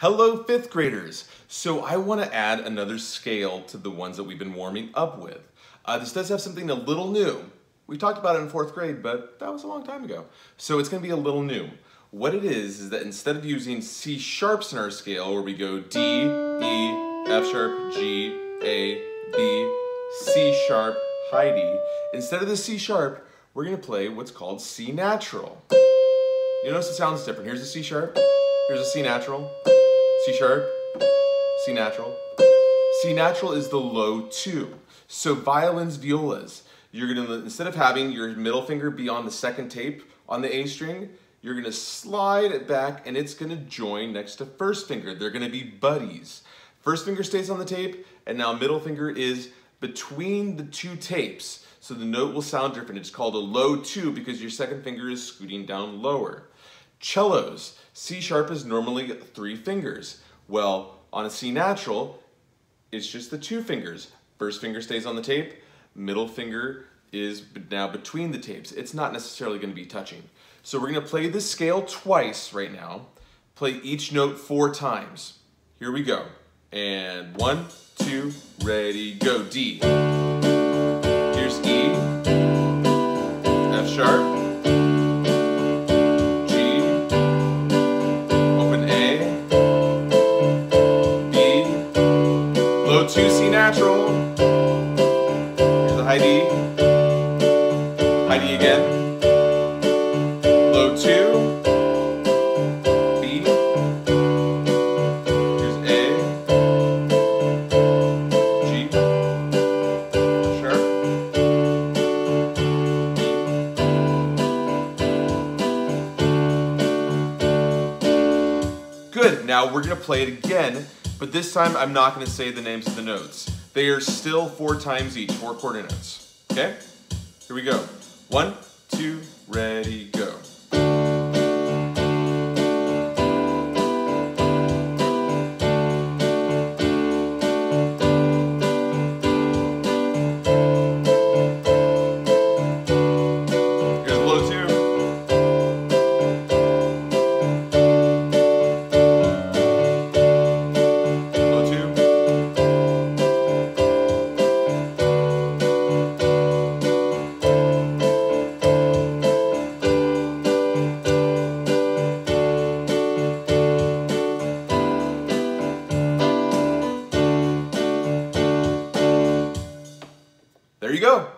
Hello, fifth graders. So I want to add another scale to the ones that we've been warming up with. Uh, this does have something a little new. We talked about it in fourth grade, but that was a long time ago. So it's going to be a little new. What it is, is that instead of using C sharps in our scale, where we go D, E, F sharp, G, A, B, C sharp, high D, instead of the C sharp, we're going to play what's called C natural. You notice it sounds different. Here's a C sharp, here's a C natural, C sharp, C natural. C natural is the low two. So violins, violas, you're gonna, instead of having your middle finger be on the second tape on the A string, you're gonna slide it back and it's gonna join next to first finger. They're gonna be buddies. First finger stays on the tape and now middle finger is between the two tapes. So the note will sound different. It's called a low two because your second finger is scooting down lower. Cellos, C sharp is normally three fingers. Well, on a C natural, it's just the two fingers. First finger stays on the tape, middle finger is now between the tapes. It's not necessarily gonna be touching. So we're gonna play this scale twice right now, play each note four times. Here we go. And one, two, ready, go. D. low 2 C natural. Here's the high D. High D again. Low 2. B. Here's A. G. Sharp. E. Good. Now we're going to play it again but this time I'm not gonna say the names of the notes. They are still four times each, four quarter notes. Okay? Here we go. One, two, ready, go. There you go.